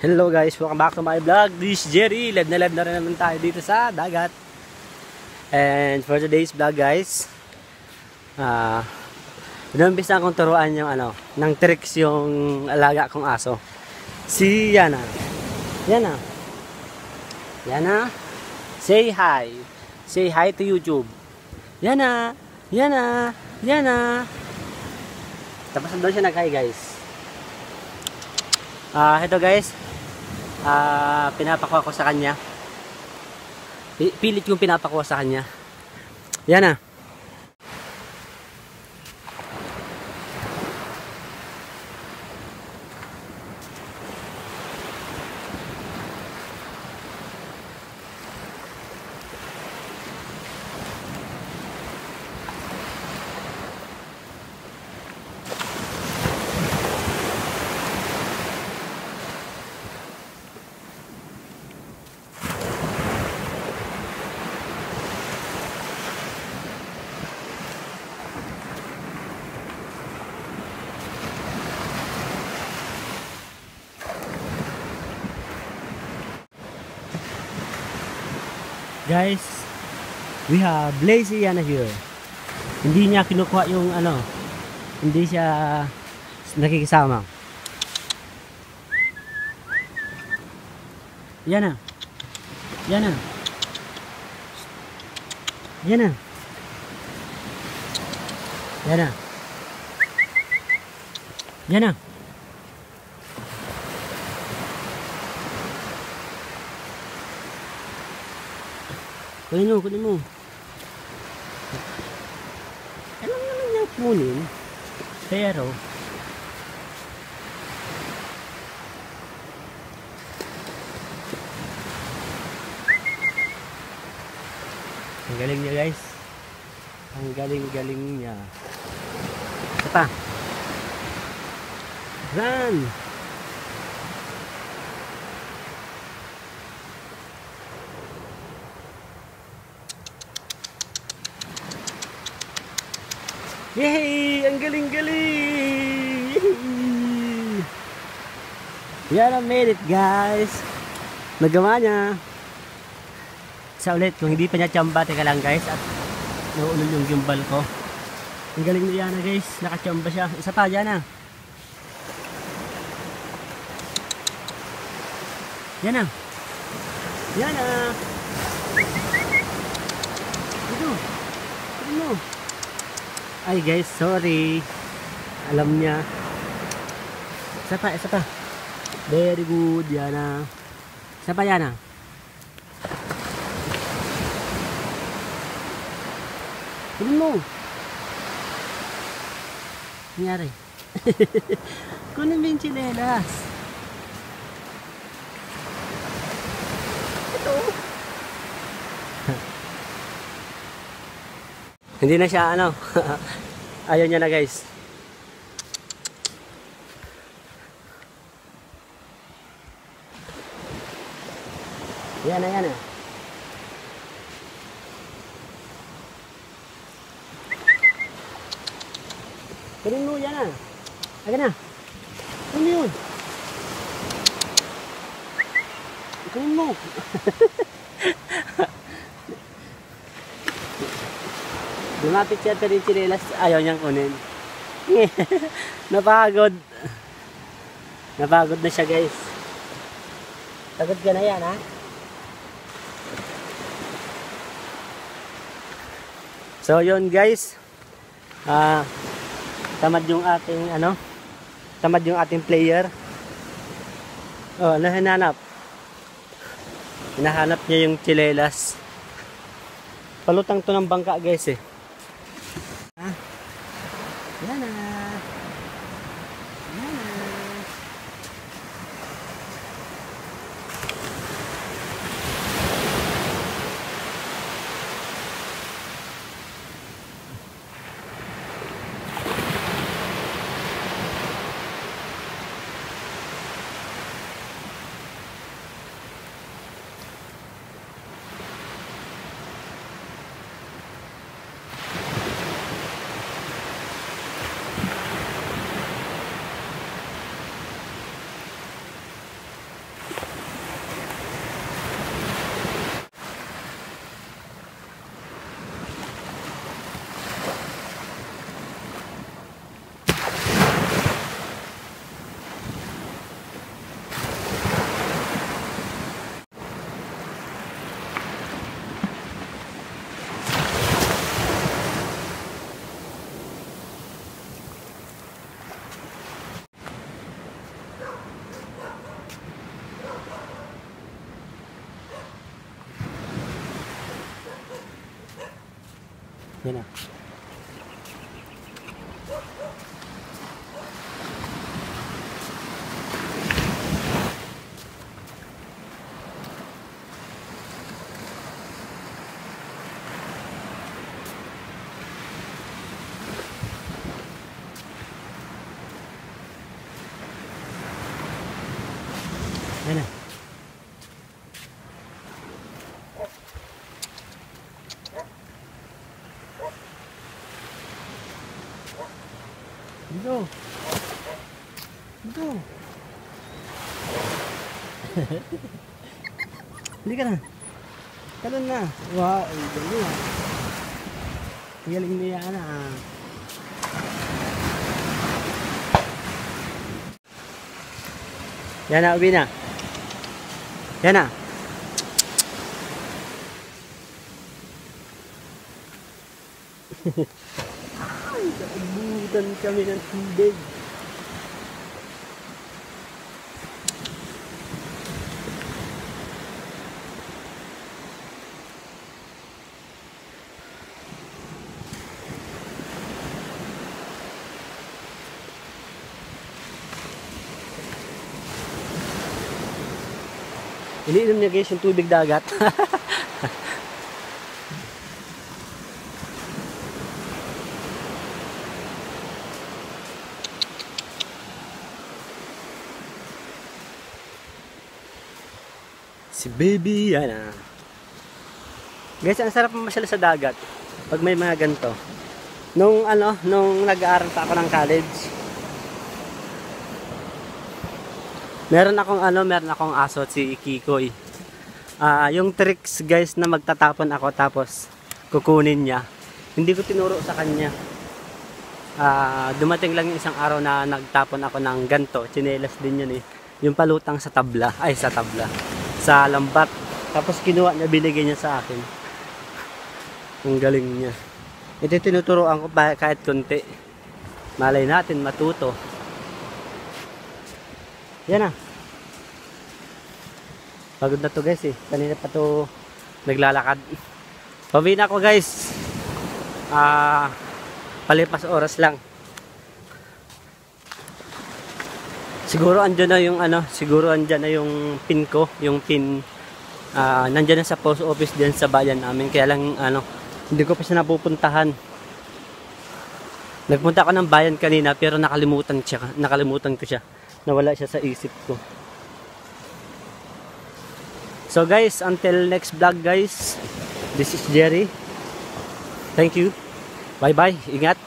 Hello guys, welcome back to my vlog. This is Jerry. Live na live na rin naman tayo dito sa dagat. And for today's vlog guys, ah, uh, inumpis na akong turuan yung ano, ng tricks yung alaga kong aso. Si Yana. Yana. Yana. Say hi. Say hi to YouTube. Yana. Yana. Yana. Tapos doon siya nag-hi guys. Ah, uh, ito guys, uh, pinapakuha ko sa kanya. Pilit yung pinapakuha sa kanya. Yan ah guys we have lazy Yana here. Hindi niya kinukuha yung ano hindi siya nakikisama. Yan na yan na yan na yan na Kunin mo. Alam naman niya kunin. Pero, ang galing niya guys. Ang galing-galing niya. Isa pa. Run! Yay! Ang galing-galing! Yan ang made it guys! Nagawa niya! Sa ulit, kung hindi pa niya tsamba, teka lang guys at nauulol yung gimbal ko. Ang galing ni Yana guys, nakatsamba siya. Isa pa, Yana. Yana! Yana! Ito! Ito mo! Ay guys, sorry. Alam niya. Isa pa, isa pa. Very good, Yana. Isa pa, Yana. Kunin mo. Nangyari. Kunin mo yung chinelas. Hindi na siya ano. Ayaw niya na guys. Yan na yan na. Kunin mo yan na. Aga na. Kunin yun. Kunin mo. Lumapit siya pero yung chinelas ayaw niyang kunin. Napagod. Napagod na siya guys. Pagod ka na yan ha. So yun guys. Ah, uh, tamad yung ating ano? Tamad yung ating player. Oh, nahanap. Hinahanap niya yung chilelas. Palutang to ng bangka guys eh. Yan na. Yan na. Dito. Dito. Hindi ka na. Talon na. Wow, galing ah. Ang Galing niya na ah. Yan na, uwi na. Yan na. Ay, kami ng tubig. Iniinom niya guys yung tubig dagat. si baby, yan ah. Guys, ang sarap masyal sa dagat pag may mga ganito. Nung ano, nung nag-aaral pa ako ng college, meron akong ano, meron akong aso si Kikoy. Ah, yung tricks guys na magtatapon ako tapos kukunin niya. Hindi ko tinuro sa kanya. Ah, dumating lang yung isang araw na nagtapon ako ng ganto, tsinelas din yun eh. Yung palutang sa tabla, ay sa tabla, sa lambat. Tapos kinuha niya, binigay niya sa akin. Ang galing niya. Ito tinuturoan ko kahit konti. Malay natin matuto. Yan na. Pagod na to guys eh. Kanina pa to naglalakad. Pawi na ako guys. Ah, palipas oras lang. Siguro andyan na yung ano, siguro andyan na yung pin ko, yung pin ah nandyan na sa post office din sa bayan namin. Kaya lang ano, hindi ko pa siya napupuntahan. Nagpunta ako ng bayan kanina pero nakalimutan siya, nakalimutan ko siya. Nawala siya sa isip ko. So guys, until next vlog guys. This is Jerry. Thank you. Bye bye. Ingat.